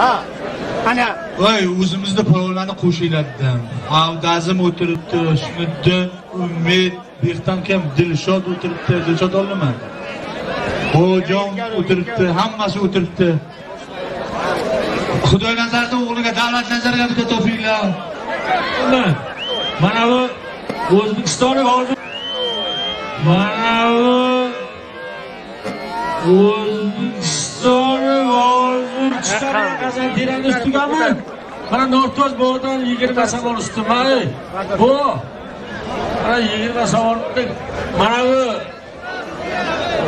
ha. Ana voy o'zimizni palovlarni qo'shinglardan. Avdazim o'tiribdi shuniddin umid yoqdan kim dilshod o'tiribdi dilshod oldimi? Bojon o'tiribdi hammasi o'tiribdi. Xudoy nazarda o'g'liga davlat nazariga bitta topinglar. Mana bu o'zbekistonni hozir mana bu o'zbekistonni chiqarib terangiz tugami mana nurko'z bug'dan yigirma savol usti mana bu. Mana yigirma savollik mana bu.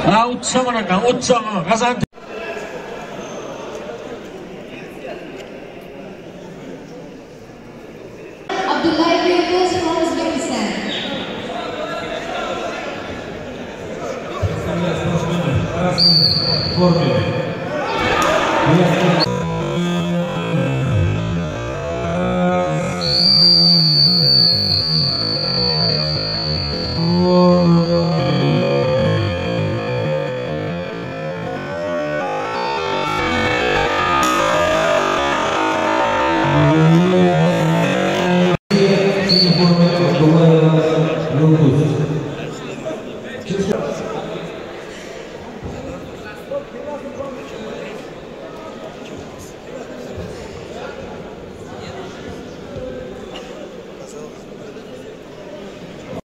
O'tsa mana o'tsa g'azan Corpio. Gracias.